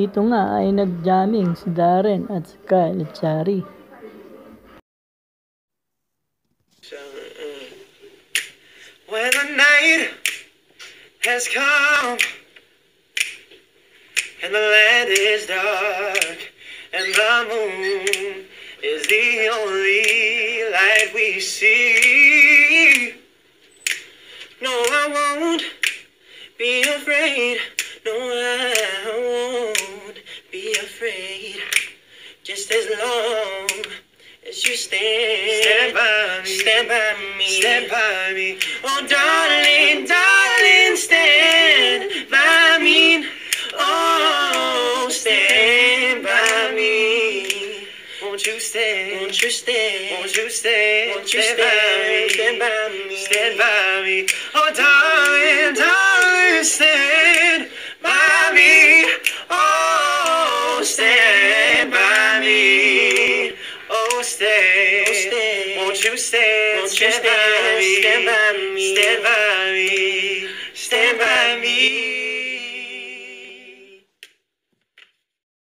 Dito nga ay nag-jamming si Darren at si Kyle Echarri. When the night has come and the land is dark and the moon is the only light we see. No, I won't be afraid. No, I won't be afraid. Just as long as you stand, stand by me, stand by me, stand by me. Oh, darling, darling, stand by me. Oh, stand by me. Won't you stand? Won't you stand? Won't you stand? Won't you stand by me? Stand by me. Stand by me. Oh, darling, me. Oh, stay. Oh, stay. Won't you stand? Won't you stand by me? Stand by me. Stand by me. Stand by me.